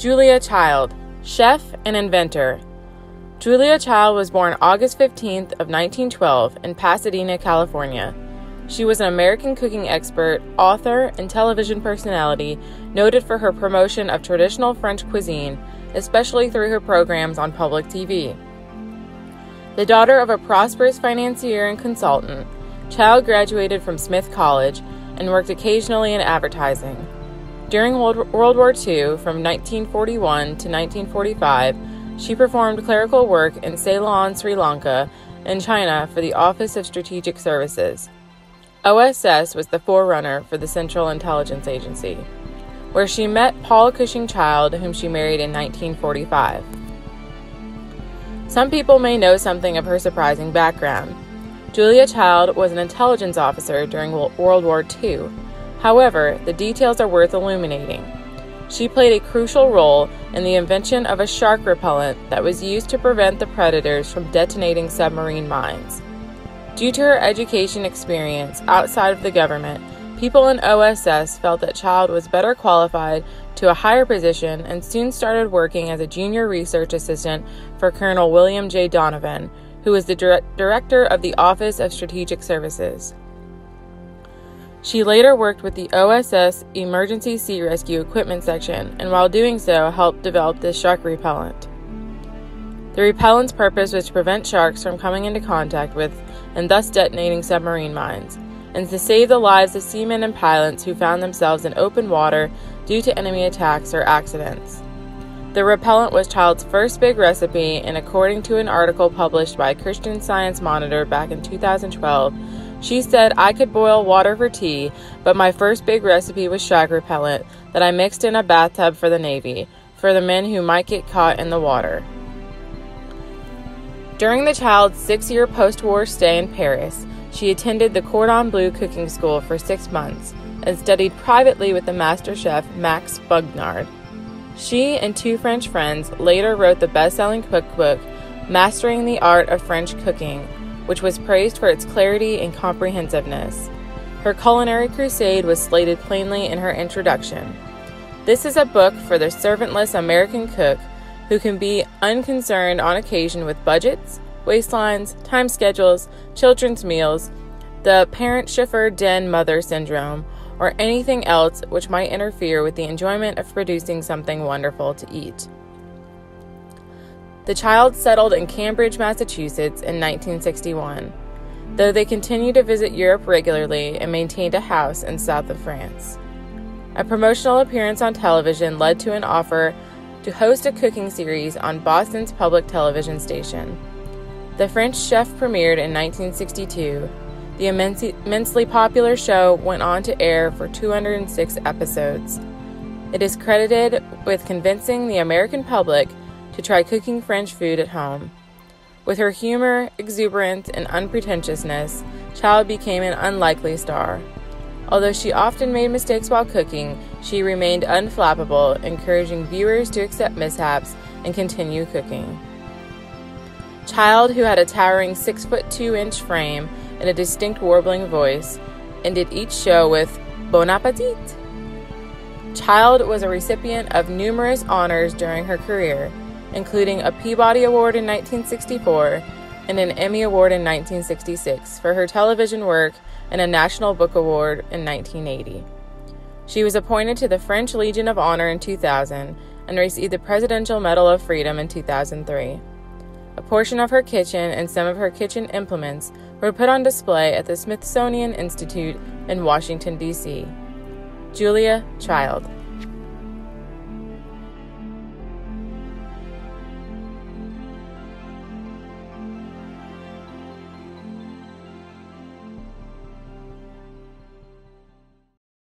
Julia Child, chef and inventor. Julia Child was born August 15th of 1912 in Pasadena, California. She was an American cooking expert, author, and television personality noted for her promotion of traditional French cuisine, especially through her programs on public TV. The daughter of a prosperous financier and consultant, Child graduated from Smith College and worked occasionally in advertising. During World War II, from 1941 to 1945, she performed clerical work in Ceylon, Sri Lanka, and China for the Office of Strategic Services. OSS was the forerunner for the Central Intelligence Agency, where she met Paul Cushing Child, whom she married in 1945. Some people may know something of her surprising background. Julia Child was an intelligence officer during World War II. However, the details are worth illuminating. She played a crucial role in the invention of a shark repellent that was used to prevent the predators from detonating submarine mines. Due to her education experience outside of the government, people in OSS felt that Child was better qualified to a higher position and soon started working as a junior research assistant for Colonel William J. Donovan, who was the dir- director of the Office of Strategic Services. She later worked with the OSS Emergency Sea Rescue Equipment Section, and while doing so, helped develop this shark repellent. The repellent's purpose was to prevent sharks from coming into contact with and thus detonating submarine mines, and to save the lives of seamen and pilots who found themselves in open water due to enemy attacks or accidents. The repellent was Child's first big recipe, and according to an article published by Christian Science Monitor back in 2012, she said, I could boil water for tea, but my first big recipe was shag repellent that I mixed in a bathtub for the Navy, for the men who might get caught in the water. During the child's six year post war stay in Paris, she attended the Cordon Bleu cooking school for six months and studied privately with the master chef Max Bugnard. She and two French friends later wrote the best selling cookbook, Mastering the Art of French Cooking, which was praised for its clarity and comprehensiveness. Her culinary crusade was slated plainly in her introduction. This is a book for the servantless American cook who can be unconcerned on occasion with budgets, waistlines, time schedules, children's meals, the parent chauffeur den mother syndrome, or anything else which might interfere with the enjoyment of producing something wonderful to eat. The child settled in Cambridge, Massachusetts in 1961, though they continued to visit Europe regularly and maintained a house in south of France. A promotional appearance on television led to an offer to host a cooking series on Boston's public television station. The French chef premiered in 1962. The immensely popular show went on to air for 206 episodes. It is credited with convincing the American public to try cooking French food at home. With her humor, exuberance, and unpretentiousness, Child became an unlikely star. Although she often made mistakes while cooking, she remained unflappable, encouraging viewers to accept mishaps and continue cooking. Child, who had a towering 6 foot 2 inch frame and a distinct warbling voice, ended each show with Bon appetit! Child was a recipient of numerous honors during her career, including a Peabody Award in 1964 and an Emmy Award in 1966 for her television work and a National Book Award in 1980. She was appointed to the French Legion of Honor in 2000 and received the Presidential Medal of Freedom in 2003. A portion of her kitchen and some of her kitchen implements were put on display at the Smithsonian Institute in Washington, D.C. Julia Child.